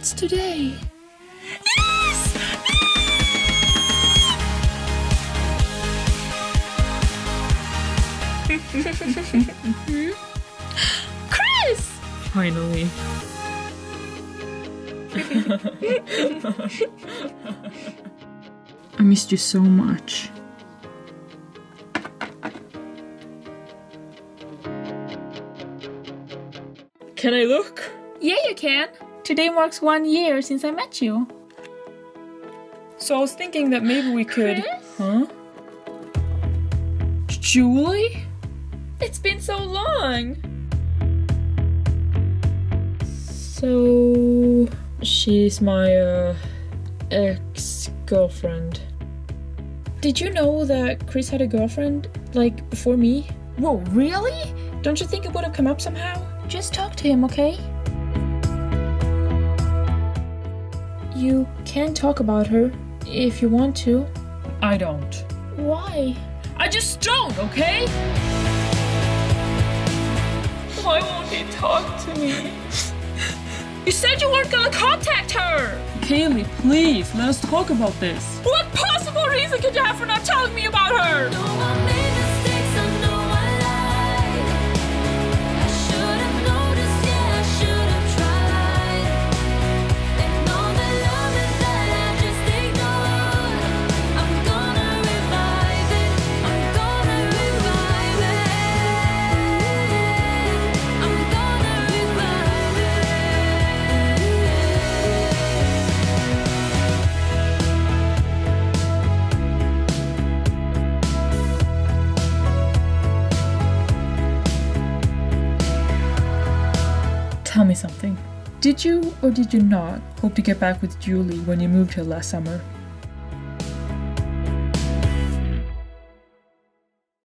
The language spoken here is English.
dance today. Yes! Chris! Finally. I missed you so much. Can I look? Yeah, you can. Today marks one year since I met you. So I was thinking that maybe we could. Chris? Huh? Julie? It's been so long. So. She's my uh, ex girlfriend. Did you know that Chris had a girlfriend, like, before me? Whoa, really? Don't you think it would have come up somehow? Just talk to him, okay? You can talk about her if you want to. I don't. Why? I just don't, okay? Why won't he talk to me? You said you weren't gonna contact her! Kaylie, please, let us talk about this. What possible reason could you have for not telling me about Tell me something. Did you or did you not hope to get back with Julie when you moved here last summer?